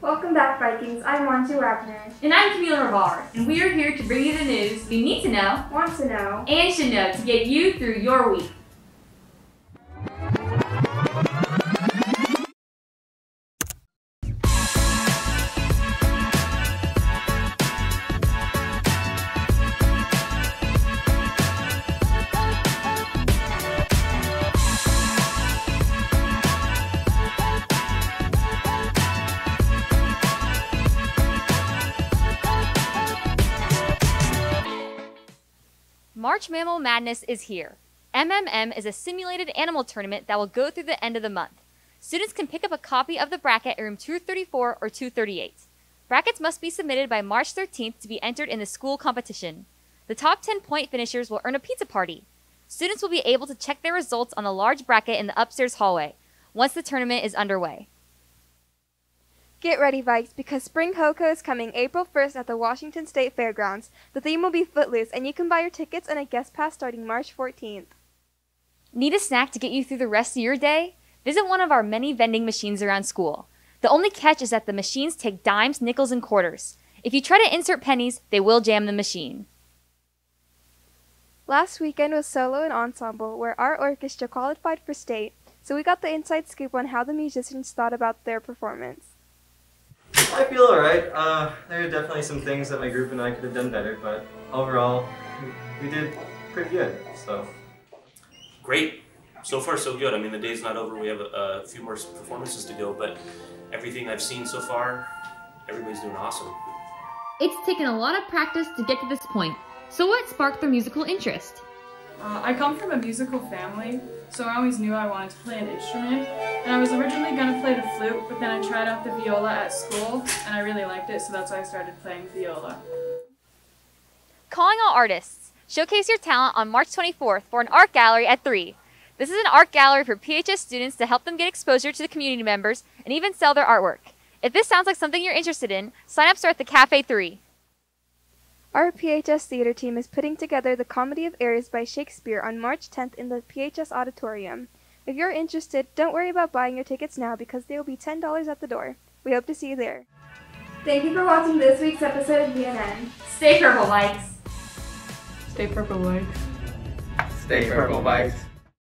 Welcome back, Vikings. I'm Monty Wagner. And I'm Camila Rivard, and we are here to bring you the news you need to know Want to know? and should know to get you through your week. March Mammal Madness is here. MMM is a simulated animal tournament that will go through the end of the month. Students can pick up a copy of the bracket at room 234 or 238. Brackets must be submitted by March 13th to be entered in the school competition. The top 10 point finishers will earn a pizza party. Students will be able to check their results on the large bracket in the upstairs hallway once the tournament is underway. Get ready, Vikes, because Spring Cocoa is coming April 1st at the Washington State Fairgrounds. The theme will be Footloose, and you can buy your tickets and a guest pass starting March 14th. Need a snack to get you through the rest of your day? Visit one of our many vending machines around school. The only catch is that the machines take dimes, nickels, and quarters. If you try to insert pennies, they will jam the machine. Last weekend was solo and ensemble, where our orchestra qualified for state, so we got the inside scoop on how the musicians thought about their performance. I feel alright. Uh, there are definitely some things that my group and I could have done better, but overall, we, we did pretty good, so. Great. So far, so good. I mean, the day's not over. We have a, a few more performances to go, but everything I've seen so far, everybody's doing awesome. It's taken a lot of practice to get to this point. So what sparked their musical interest? Uh, I come from a musical family, so I always knew I wanted to play an instrument. And I was originally going to play the flute, but then I tried out the viola at school, and I really liked it, so that's why I started playing viola. Calling all artists. Showcase your talent on March 24th for an art gallery at 3. This is an art gallery for PHS students to help them get exposure to the community members and even sell their artwork. If this sounds like something you're interested in, sign up start at the Cafe 3. Our PHS theater team is putting together The Comedy of Errors by Shakespeare on March 10th in the PHS auditorium. If you're interested, don't worry about buying your tickets now because they will be $10 at the door. We hope to see you there. Thank you for watching this week's episode of VNN. Stay purple, Vikes. Stay purple, Vikes. Stay purple, Vikes.